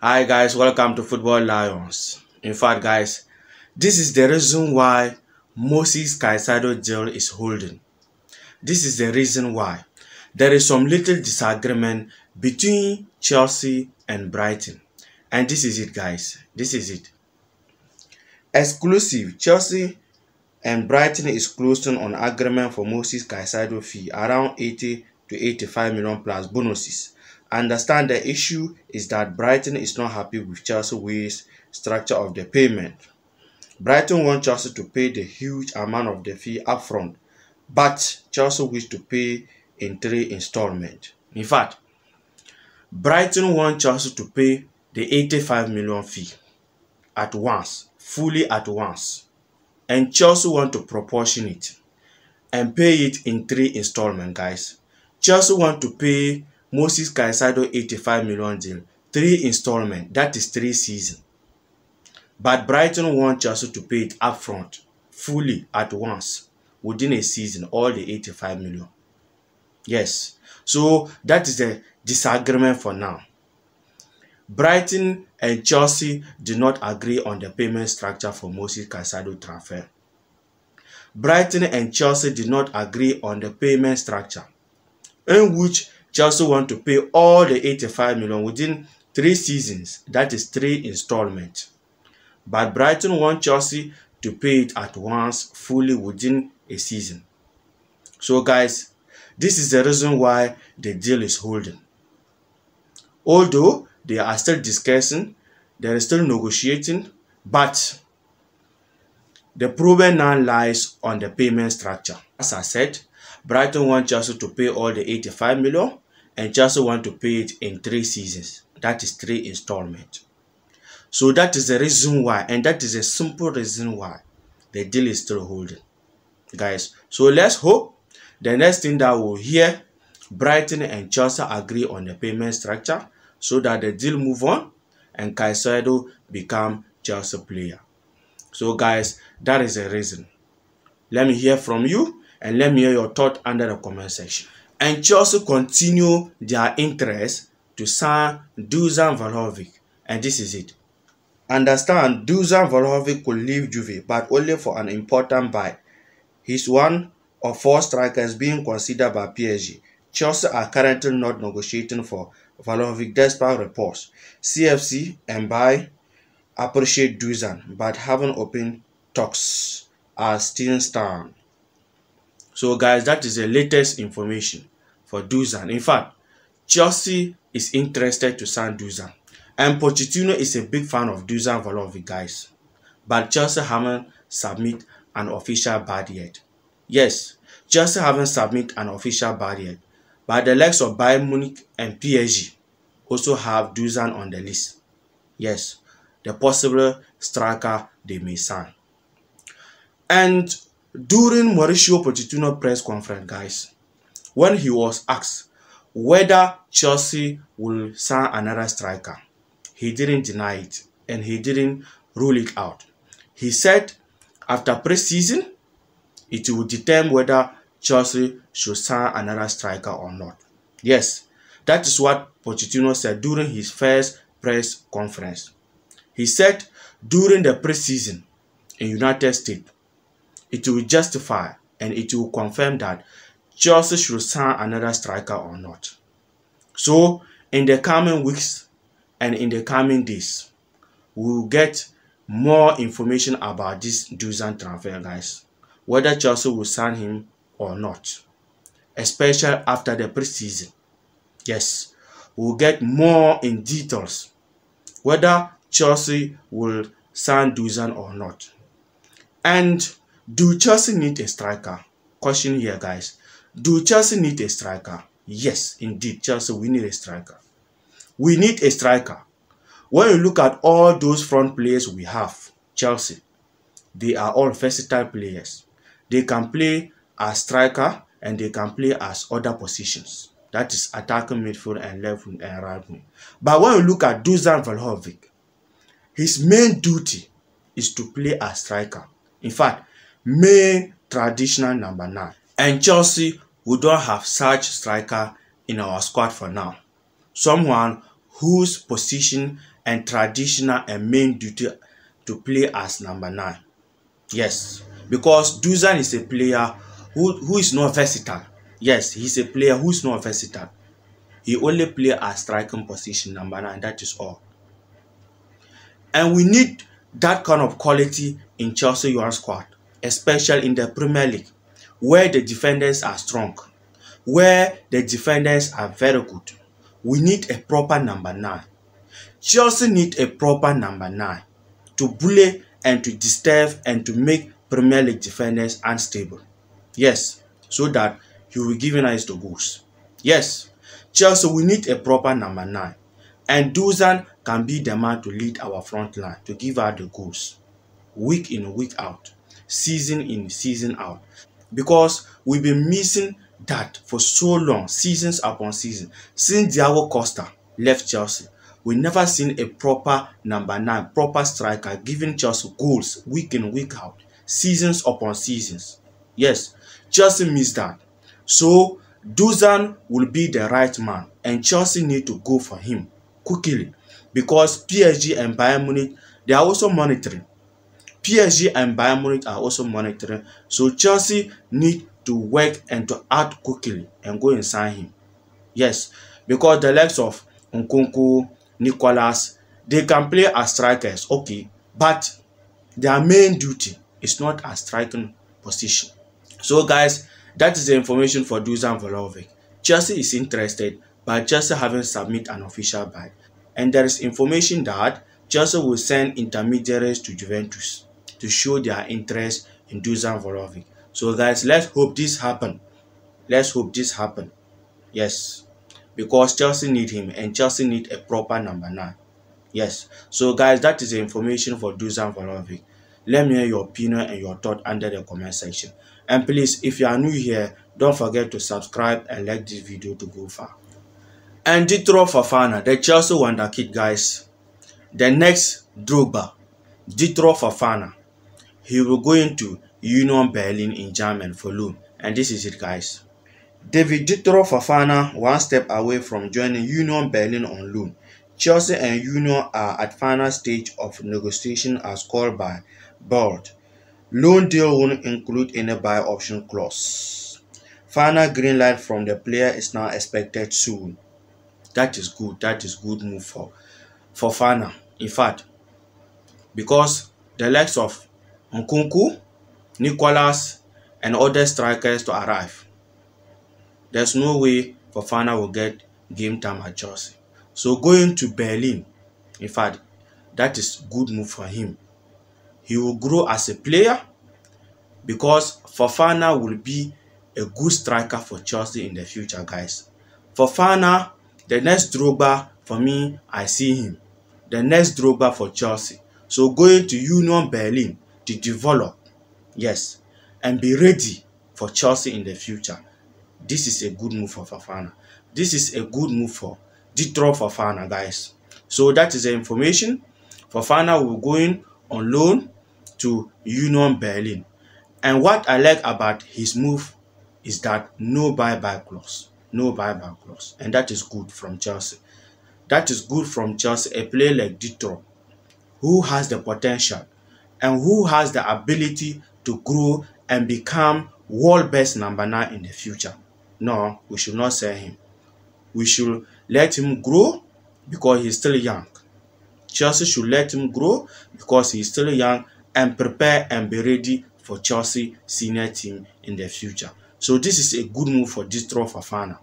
Hi guys, welcome to Football Lions. In fact guys, this is the reason why Moisés Caicedo deal is holding. This is the reason why. There is some little disagreement between Chelsea and Brighton. And this is it guys. This is it. Exclusive. Chelsea and Brighton is closing on agreement for Moisés Caicedo fee around 80 to 85 million plus bonuses. Understand the issue is that Brighton is not happy with Chelsea ways structure of the payment. Brighton want Chelsea to pay the huge amount of the fee upfront, but Chelsea wish to pay in three installments. In fact, Brighton want Chelsea to pay the 85 million fee at once, fully at once. And Chelsea want to proportion it and pay it in three installments, guys. Chelsea want to pay Moses Caicedo 85 million deal, three installment, that is three season. But Brighton want Chelsea to pay it upfront, fully at once, within a season, all the 85 million. Yes, so that is the disagreement for now. Brighton and Chelsea did not agree on the payment structure for Moses Caicedo transfer. Brighton and Chelsea did not agree on the payment structure in which Chelsea want to pay all the 85 million within three seasons, that is three installments. But Brighton want Chelsea to pay it at once fully within a season. So guys, this is the reason why the deal is holding. Although they are still discussing, they are still negotiating, but the problem now lies on the payment structure. As I said, Brighton want Chelsea to pay all the 85 million and Chelsea want to pay it in three seasons. That is three installments. So that is the reason why, and that is a simple reason why the deal is still holding. Guys, so let's hope the next thing that we'll hear, Brighton and Chelsea agree on the payment structure so that the deal move on and Caicedo become Chelsea player. So guys, that is the reason. Let me hear from you and let me hear your thought under the comment section. And Chelsea continue their interest to sign Dusan Vlahovic. And this is it. Understand, Dusan Vlahovic could leave Juve, but only for an important buy. He's one of four strikers being considered by PSG. Chelsea are currently not negotiating for Vlahovic despite reports. CFC and buy appreciate Dusan, but haven't opened talks are still stand. So guys, that is the latest information for Dusan. In fact, Chelsea is interested to sign Dusan. And Pochettino is a big fan of Dusan Vlahovic, guys. But Chelsea haven't submit an official bid yet. Yes, Chelsea haven't submit an official bid yet. But the likes of Bayern Munich and PSG also have Dusan on the list. Yes, the possible striker they may sign. And during Mauricio Pochettino press conference, guys, when he was asked whether Chelsea will sign another striker, he didn't deny it and he didn't rule it out. He said after pre-season, it will determine whether Chelsea should sign another striker or not. Yes, that is what Pochettino said during his first press conference. He said during the pre-season in United States, it will justify and it will confirm that Chelsea should sign another striker or not. So, in the coming weeks and in the coming days, we will get more information about this Dusan transfer, guys. Whether Chelsea will sign him or not. Especially after the preseason. Yes, we will get more in details. Whether Chelsea will sign Dusan or not. And do Chelsea need a striker? Question here, guys. Do Chelsea need a striker? Yes, indeed, Chelsea, we need a striker. We need a striker. When you look at all those front players we have, Chelsea, they are all versatile players. They can play as striker and they can play as other positions. That is attacking midfield and left wing and right wing. But when you look at Dusan Vlahovic, his main duty is to play as striker. In fact, main traditional number nine. And Chelsea, we don't have such striker in our squad for now. Someone whose position and traditional and main duty to play as number nine. Yes, because Dusan is a player who, who is not versatile. Yes, he's a player who is not versatile. He only play as striking position number nine. That is all. And we need that kind of quality in Chelsea Yuan squad, especially in the Premier League, where the defenders are strong, where the defenders are very good. We need a proper number nine. Chelsea need a proper number nine to bully and to disturb and to make Premier League defenders unstable. Yes, so that he will give eyes to goals. Yes, Chelsea we need a proper number nine. And Dusan can be the man to lead our front line to give out the goals week in week out season in season out. Because we've been missing that for so long seasons upon season since Diego Costa left Chelsea we never seen a proper number nine proper striker giving Chelsea goals week in week out. Seasons upon seasons. Yes Chelsea missed that. So Dusan will be the right man and Chelsea need to go for him quickly. Because PSG and Bayern Munich they are also monitoring. PSG and Bayern Munich are also monitoring. So Chelsea need to work and to act quickly and go and sign him. Yes, because the likes of Nkunku, Nicolas, they can play as strikers, okay, but their main duty is not a striking position. So guys, that is the information for Dusan Vlahovic. Chelsea is interested, but Chelsea haven't submit an official bid and there is information that Chelsea will send intermediaries to Juventus to show their interest in Dusan Vlahovic. So guys, let's hope this happen. Let's hope this happen. Yes, because Chelsea need him and Chelsea need a proper number nine. Yes, so guys, that is the information for Dusan Vlahovic. Let me know your opinion and your thought under the comment section. And please, if you are new here, don't forget to subscribe and like this video to go far. And Datro Fofana, the Chelsea wonder kid, guys. The next Drogba, Datro Fofana, he will go into Union Berlin in Germany for loan. And this is it, guys. David Datro Fofana, one step away from joining Union Berlin on loan. Chelsea and Union are at final stage of negotiation as called by Board. Loan deal won't include any buy option clause. Final green light from the player is now expected soon. That is good. That is good move for Fofana. In fact, because the likes of Nkunku, Nicolas, and other strikers to arrive, there's no way Fofana will get game time at Chelsea. So going to Berlin, in fact, that is good move for him. He will grow as a player because Fofana will be a good striker for Chelsea in the future, guys. Fofana The next Drogba for me, I see him. The next Drogba for Chelsea. So going to Union Berlin to develop, yes, and be ready for Chelsea in the future. This is a good move for Fofana. This is a good move for Datro Fofana, guys. So that is the information. Fofana will go in on loan to Union Berlin. And what I like about his move is that no buyback clause no buyback clause, and that is good from Chelsea. That is good from Chelsea, a player like Datro, who has the potential and who has the ability to grow and become world best number nine in the future. No, we should not sell him. We should let him grow because he's still young. Chelsea should let him grow because he's still young and prepare and be ready for Chelsea senior team in the future. So this is a good move for Datro Fofana,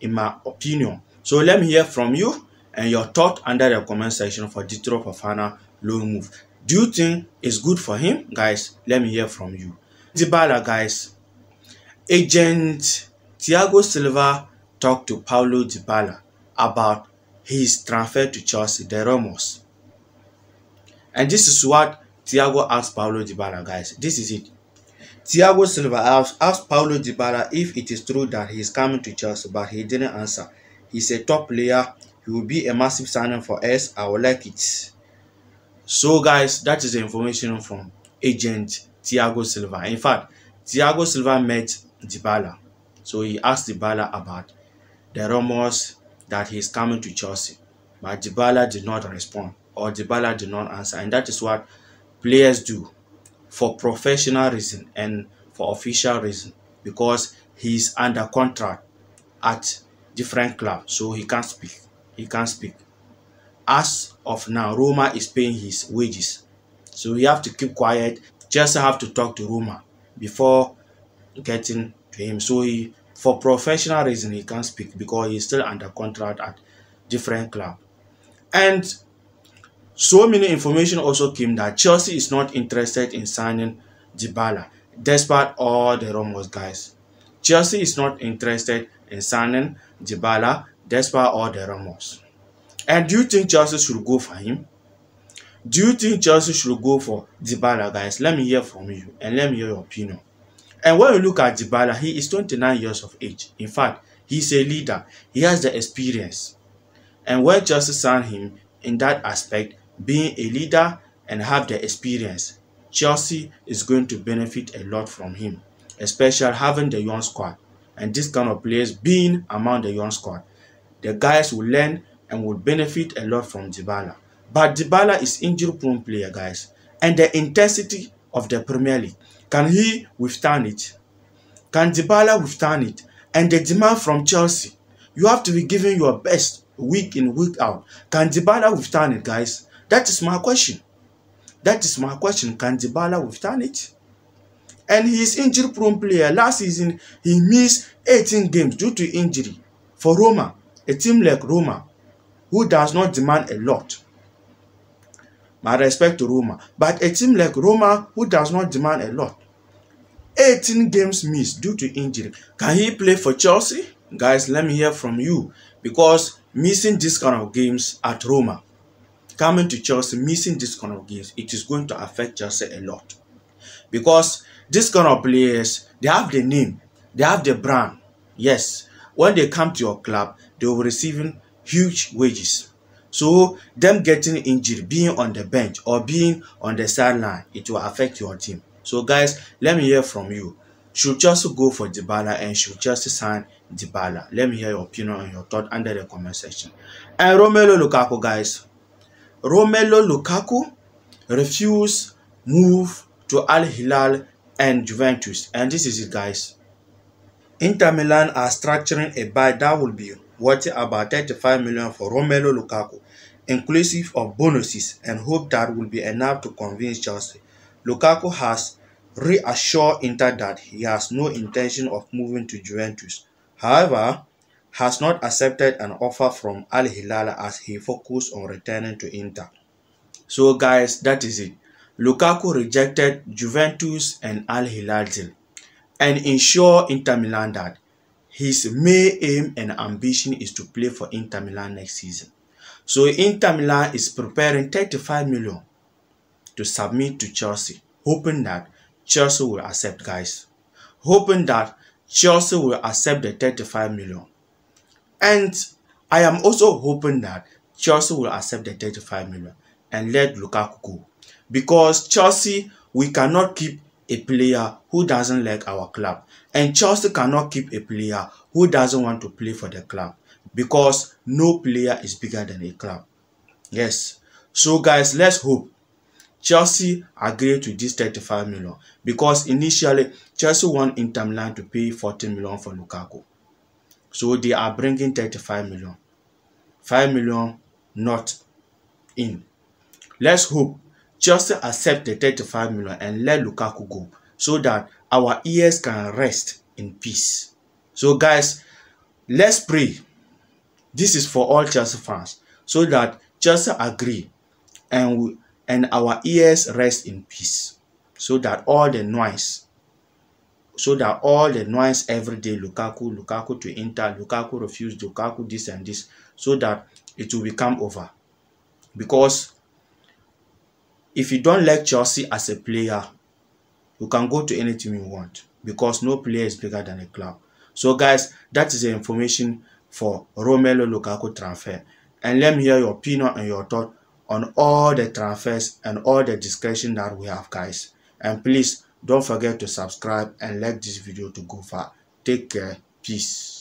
in my opinion. So let me hear from you and your thought under the comment section for Datro Fofana loan move. Do you think it's good for him? Guys, let me hear from you. Dybala, guys. Agent Thiago Silva talked to Paulo Dybala about his transfer to Chelsea, the Ramos. And this is what Thiago asked Paulo Dybala, guys. This is it. Thiago Silva asked, asked Paulo Dybala if it is true that he is coming to Chelsea, but he didn't answer. He's a top player. He will be a massive signing for us. I will like it. So, guys, that is the information from agent Thiago Silva. In fact, Thiago Silva met Dybala. So he asked Dybala about the rumors that he is coming to Chelsea. But Dybala did not respond. or Dybala did not answer. And that is what players do for professional reason and for official reason because he's under contract at different clubs so he can't speak he can't speak as of now roma is paying his wages. So we have to keep quiet. Just have to talk to roma before getting to him. So he for professional reason he can't speak because he's still under contract at different club. And so many information also came that chelsea is not interested in signing Dybala despite all the rumors guys. Chelsea is not interested in signing Dybala despite all the rumors. And do you think Chelsea should go for him? Do you think Chelsea should go for Dybala, guys? Let me hear from you and let me hear your opinion. And when you look at Dybala, he is 29 years of age. In fact, he's a leader. He has the experience. And when Chelsea signed him in that aspect, being a leader and have the experience, Chelsea is going to benefit a lot from him, especially having the young squad and this kind of players being among the young squad. The guys will learn and will benefit a lot from Dybala. But Dybala is injury-prone player, guys. And the intensity of the Premier League, can he withstand it? Can Dybala withstand it? And the demand from Chelsea, you have to be giving your best week in, week out. Can Dybala withstand it, guys? That is my question. That is my question. Can Dybala withstand it? and he is injury prone player. Last season, he missed 18 games due to injury for Roma, a team like Roma, who does not demand a lot. My respect to Roma, but a team like Roma who does not demand a lot. 18 games missed due to injury. Can he play for Chelsea? Guys, let me hear from you because missing this kind of games at Roma, coming to Chelsea, missing this kind of games, it is going to affect Chelsea a lot. Because this kind of players, they have the name, they have the brand. Yes, when they come to your club, they will receiving huge wages. So them getting injured, being on the bench or being on the sideline, it will affect your team. So guys, let me hear from you. Should Chelsea go for Dybala and should Chelsea sign Dybala? Let me hear your opinion and your thought under the comment section. And Romelu Lukaku, guys. Romelu Lukaku refused move to Al Hilal and Juventus. And this is it, guys. Inter Milan are structuring a buy that will be worth about 35 million for Romelu Lukaku, inclusive of bonuses, and hope that will be enough to convince Chelsea. Lukaku has reassured Inter that he has no intention of moving to Juventus. However, has not accepted an offer from Al Hilal as he focused on returning to Inter. So guys, that is it. Lukaku rejected Juventus and Al Hilal deal and ensured Inter Milan that his main aim and ambition is to play for Inter Milan next season. So Inter Milan is preparing 35 million to submit to Chelsea, hoping that Chelsea will accept, guys. Hoping that Chelsea will accept the 35 million. And I am also hoping that Chelsea will accept the 35 million and let Lukaku go because Chelsea, we cannot keep a player who doesn't like our club. And Chelsea cannot keep a player who doesn't want to play for the club because no player is bigger than a club. Yes. So guys, let's hope Chelsea agree to this 35 million because initially Chelsea want Inter Milan to pay 40 million for Lukaku. So they are bringing 35 million. 5 million not in. Let's hope just accept the 35 million and let Lukaku go so that our ears can rest in peace. So guys, let's pray. This is for all Chelsea fans so that Chelsea agree and we, and our ears rest in peace so that all the noise so that all the noise every day Lukaku, Lukaku to Inter, Lukaku refused, Lukaku this and this, so that it will become over. Because if you don't like Chelsea as a player, you can go to any team you want because no player is bigger than a club. So guys, that is the information for Romelu Lukaku transfer. And let me hear your opinion and your thought on all the transfers and all the discussion that we have guys. And please don't forget to subscribe and like this video to go far. Take care. Peace.